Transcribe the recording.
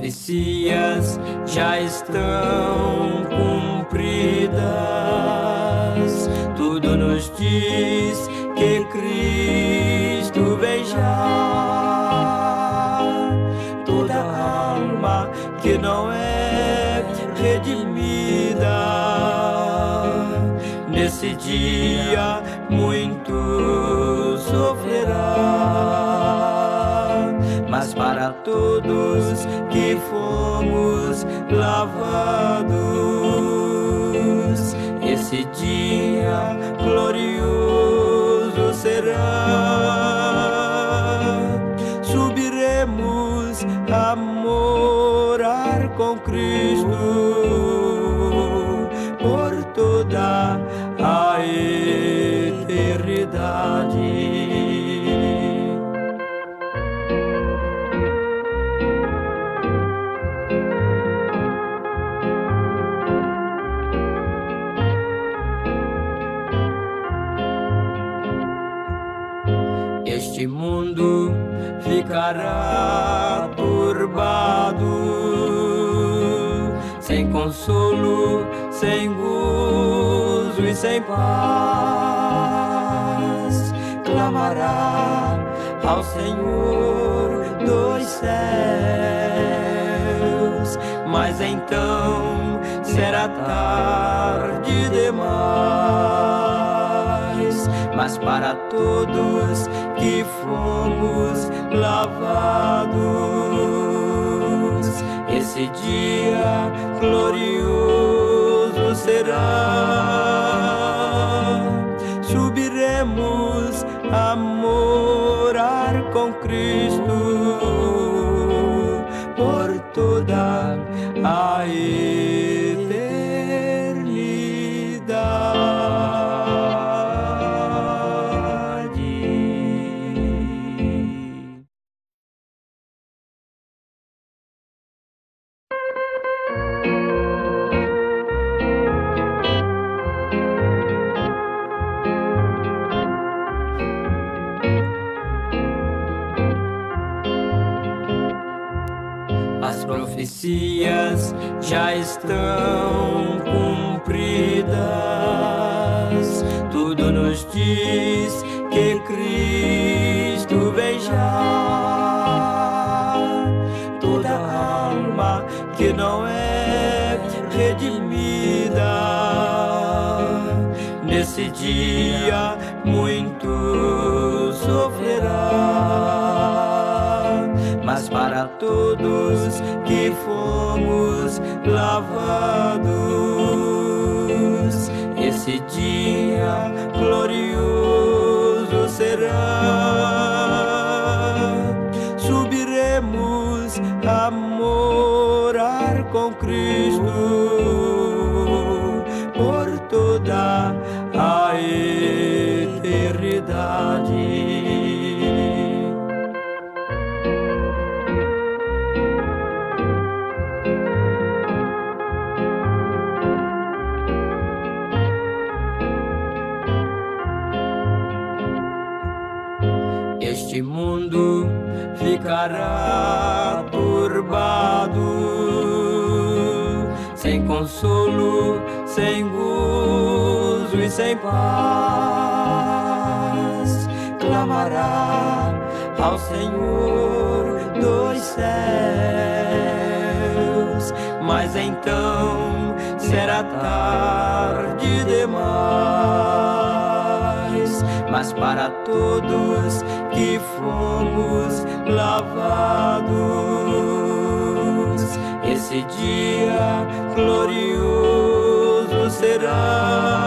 profecias já estão cumpridas. Tudo nos diz que Cristo já. Toda alma que não é redimida nesse dia para todos que fomos lavados, esse dia glorioso será. Este mundo ficará turbado, sem consolo, sem gozo e sem paz. Clamará ao Senhor dos céus, mas então será tarde demais mas para todos que fomos lavados, esse dia glorioso será. Profecias já estão cumpridas. Tudo nos diz que Cristo vem já. Toda alma que não é redimida nesse dia muito que fomos lavados, esse dia glorioso será. Subiremos a morar com Cristo mundo ficará turbado, sem consolo, sem gozo e sem paz. Clamará ao Senhor dos céus, mas então será tarde demais. Mas para todos que fomos lavados. Esse dia glorioso será.